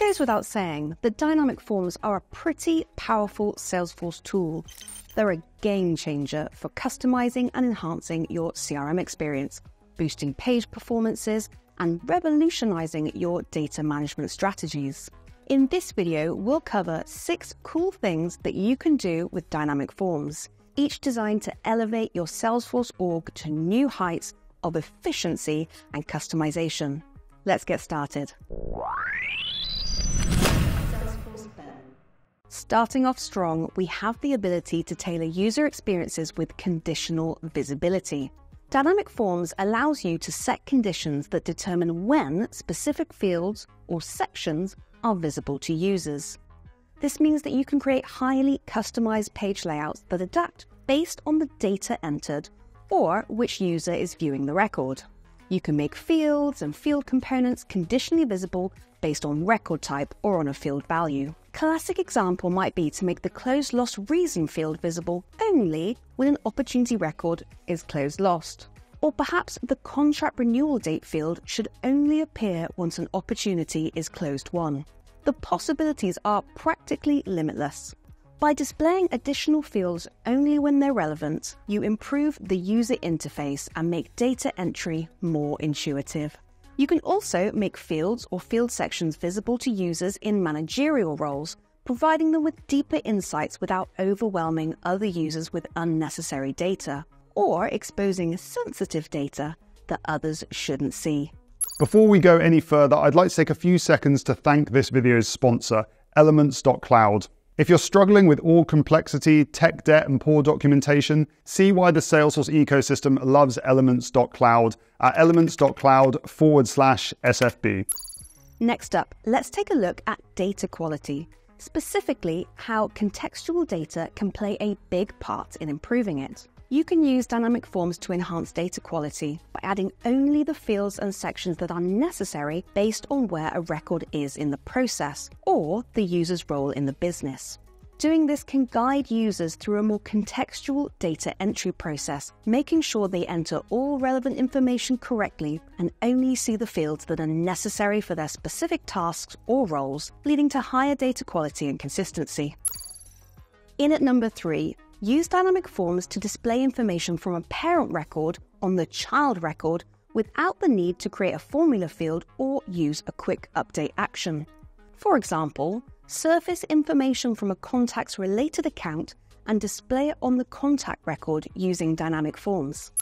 goes without saying that dynamic forms are a pretty powerful Salesforce tool. They're a game changer for customizing and enhancing your CRM experience, boosting page performances, and revolutionizing your data management strategies. In this video, we'll cover six cool things that you can do with dynamic forms, each designed to elevate your Salesforce org to new heights of efficiency and customization. Let's get started. Starting off strong, we have the ability to tailor user experiences with conditional visibility. Dynamic Forms allows you to set conditions that determine when specific fields or sections are visible to users. This means that you can create highly customized page layouts that adapt based on the data entered or which user is viewing the record. You can make fields and field components conditionally visible based on record type or on a field value. Classic example might be to make the closed lost reason field visible only when an opportunity record is closed lost. Or perhaps the contract renewal date field should only appear once an opportunity is closed won. The possibilities are practically limitless. By displaying additional fields only when they're relevant, you improve the user interface and make data entry more intuitive. You can also make fields or field sections visible to users in managerial roles, providing them with deeper insights without overwhelming other users with unnecessary data, or exposing sensitive data that others shouldn't see. Before we go any further, I'd like to take a few seconds to thank this video's sponsor, Elements.cloud. If you're struggling with org complexity, tech debt, and poor documentation, see why the Salesforce ecosystem loves Elements.cloud at elements.cloud forward slash SFB. Next up, let's take a look at data quality, specifically how contextual data can play a big part in improving it. You can use dynamic forms to enhance data quality by adding only the fields and sections that are necessary based on where a record is in the process or the user's role in the business. Doing this can guide users through a more contextual data entry process, making sure they enter all relevant information correctly and only see the fields that are necessary for their specific tasks or roles, leading to higher data quality and consistency. In at number three, use dynamic forms to display information from a parent record on the child record without the need to create a formula field or use a quick update action. For example, surface information from a contact's related account and display it on the contact record using dynamic forms.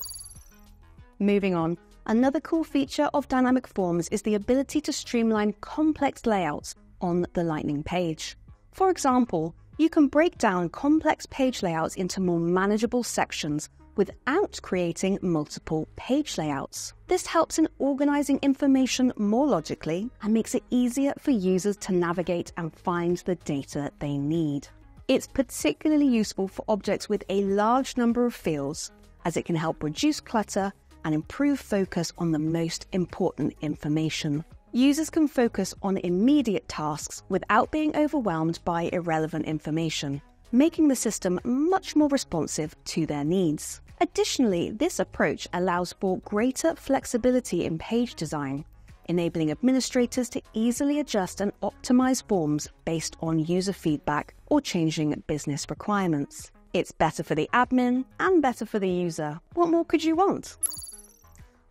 Moving on, another cool feature of dynamic forms is the ability to streamline complex layouts on the Lightning page. For example, you can break down complex page layouts into more manageable sections without creating multiple page layouts. This helps in organizing information more logically and makes it easier for users to navigate and find the data they need. It's particularly useful for objects with a large number of fields, as it can help reduce clutter and improve focus on the most important information. Users can focus on immediate tasks without being overwhelmed by irrelevant information, making the system much more responsive to their needs. Additionally, this approach allows for greater flexibility in page design, enabling administrators to easily adjust and optimize forms based on user feedback or changing business requirements. It's better for the admin and better for the user. What more could you want?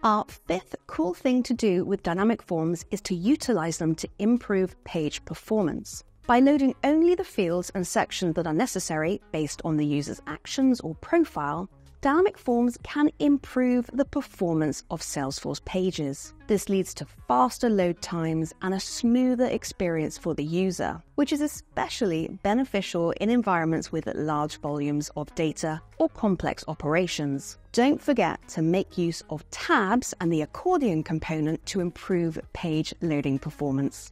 Our fifth cool thing to do with dynamic forms is to utilize them to improve page performance. By loading only the fields and sections that are necessary based on the user's actions or profile, dynamic forms can improve the performance of Salesforce pages. This leads to faster load times and a smoother experience for the user, which is especially beneficial in environments with large volumes of data or complex operations. Don't forget to make use of tabs and the accordion component to improve page loading performance.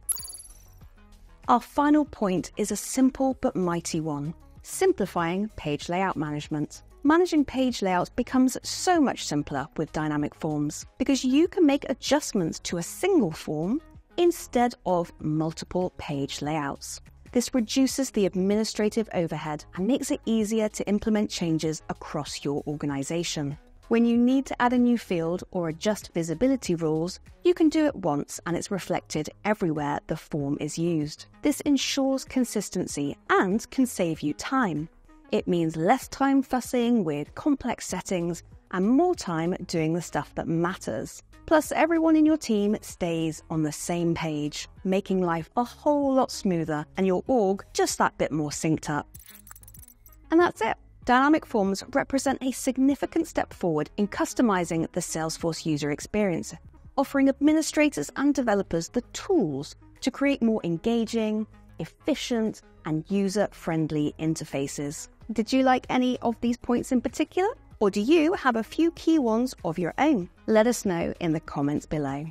Our final point is a simple but mighty one simplifying page layout management managing page layouts becomes so much simpler with dynamic forms because you can make adjustments to a single form instead of multiple page layouts. This reduces the administrative overhead and makes it easier to implement changes across your organization. When you need to add a new field or adjust visibility rules, you can do it once and it's reflected everywhere the form is used. This ensures consistency and can save you time. It means less time fussing with complex settings and more time doing the stuff that matters. Plus, everyone in your team stays on the same page, making life a whole lot smoother and your org just that bit more synced up. And that's it. Dynamic Forms represent a significant step forward in customizing the Salesforce user experience, offering administrators and developers the tools to create more engaging, efficient, and user friendly interfaces. Did you like any of these points in particular? Or do you have a few key ones of your own? Let us know in the comments below.